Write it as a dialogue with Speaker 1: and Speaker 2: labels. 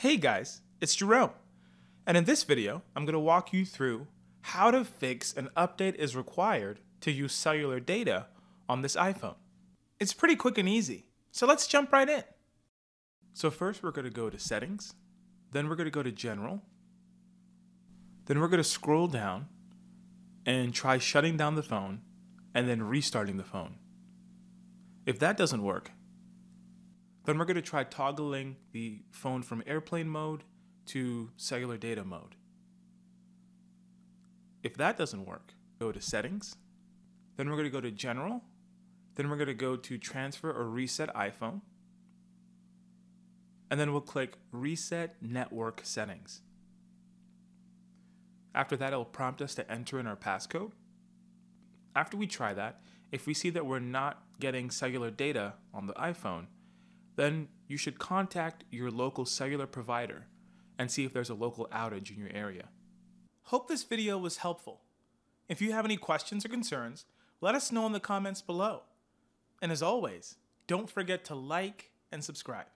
Speaker 1: Hey guys, it's Jerome. And in this video, I'm going to walk you through how to fix an update is required to use cellular data on this iPhone. It's pretty quick and easy, so let's jump right in. So first we're going to go to settings, then we're going to go to general, then we're going to scroll down and try shutting down the phone and then restarting the phone. If that doesn't work, then we're going to try toggling the phone from airplane mode to cellular data mode. If that doesn't work, go to settings, then we're going to go to general, then we're going to go to transfer or reset iPhone, and then we'll click reset network settings. After that, it'll prompt us to enter in our passcode. After we try that, if we see that we're not getting cellular data on the iPhone, then you should contact your local cellular provider and see if there's a local outage in your area. Hope this video was helpful. If you have any questions or concerns, let us know in the comments below. And as always, don't forget to like and subscribe.